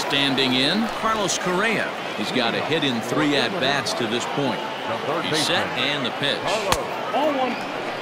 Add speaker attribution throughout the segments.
Speaker 1: Standing in, Carlos Correa. He's got a hit in three at-bats to this point. He's set and the pitch.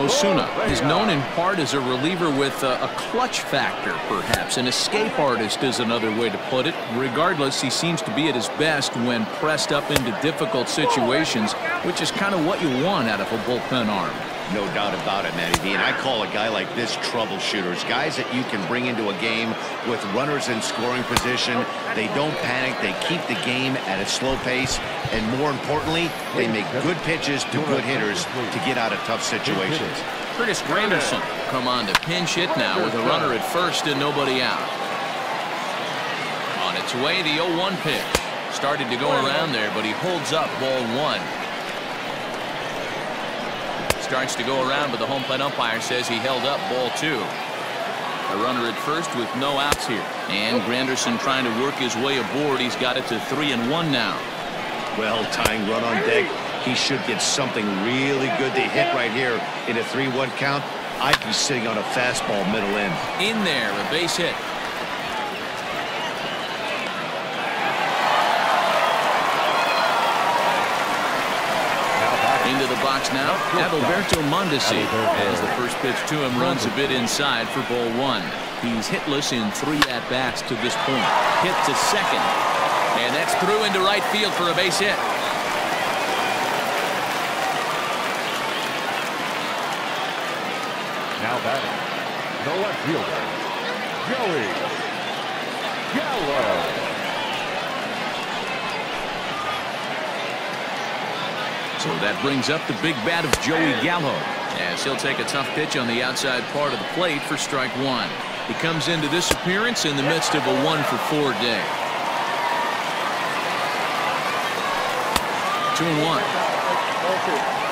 Speaker 1: Osuna is known in part as a reliever with a, a, clutch factor, perhaps. An escape artist is another way to put it. Regardless, he seems to be at his best when pressed up into difficult situations, which is kind of what you want out of a bullpen arm.
Speaker 2: No doubt about it, Matty V. And I call a guy like this troubleshooters. Guys that you can bring into a game with runners in scoring position. They don't panic. They keep the game at a slow pace. And more importantly, they make good pitches to good hitters to get out of tough situations.
Speaker 1: Curtis Granderson come on to pinch hit now with a runner at first and nobody out. On its way, the 0-1 pitch. Started to go around there, but he holds up ball one starts to go around, but the home plate umpire says he held up ball two. A runner at first with no outs here. And Granderson trying to work his way aboard. He's got it to three and one now.
Speaker 2: Well, tying run on deck. He should get something really good to hit right here in a 3-1 count. I'd be sitting on a fastball middle in.
Speaker 1: In there, a base hit. Into the box now, Adalberto Mondesi as the first pitch to him runs a bit inside for ball one. He's hitless in three at-bats to this point. Hit to second. And that's through into right field for a base hit.
Speaker 3: Now batting, the left fielder, Joey Gallo.
Speaker 1: So that brings up the big bat of Joey Gallo as he'll take a tough pitch on the outside part of the plate for strike one. He comes into this appearance in the midst of a one for four day. Two and one.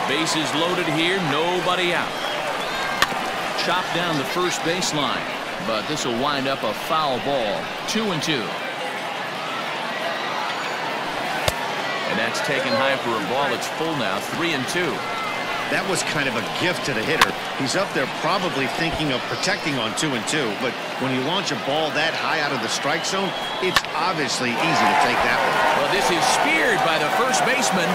Speaker 1: Bases loaded here, nobody out. Chopped down the first baseline, but this will wind up a foul ball. Two and two. That's taken high for a ball. It's full now, three and two.
Speaker 2: That was kind of a gift to the hitter. He's up there probably thinking of protecting on two and two, but when you launch a ball that high out of the strike zone, it's obviously easy to take that one.
Speaker 1: Well, this is speared by the first baseman.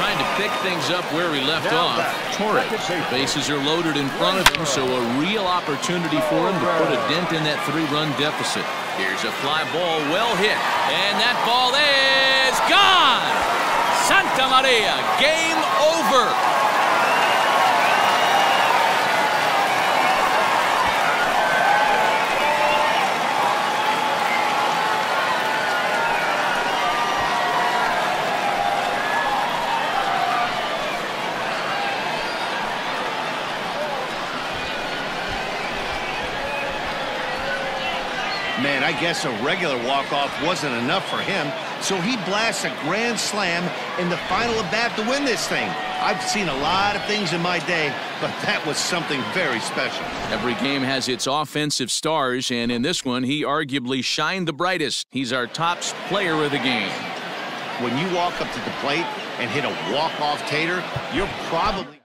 Speaker 1: Trying to pick things up where he left now off. Torres. Bases are loaded in front of him, so a real opportunity for him to put a dent in that three-run deficit. Here's a fly ball, well hit. And that ball is gone! Santa Maria, game over.
Speaker 2: Man, I guess a regular walk-off wasn't enough for him, so he blasts a grand slam in the final at bat to win this thing. I've seen a lot of things in my day, but that was something very special.
Speaker 1: Every game has its offensive stars, and in this one, he arguably shined the brightest. He's our top player of the game.
Speaker 2: When you walk up to the plate and hit a walk-off tater, you're probably...